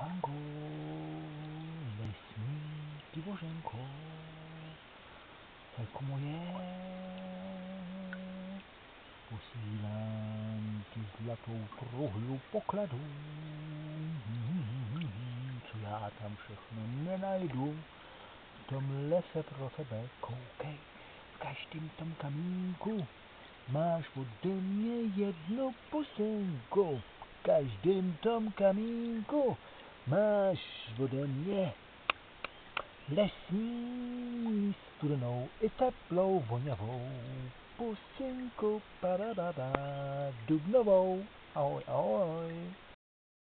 Tango, lesní divoženko, jako moje, posílám ti zlatou truhlu pokladu, co já tam všechno nenajdu, v tom lese pro tebe koukej, v každém tom kamínku máš ode mě jednu pusenku každém tom kamínku máš ode mě lesní, studenou i teplou, voňavou pusinku, parababa, dubnovou. Ahoj, ahoj.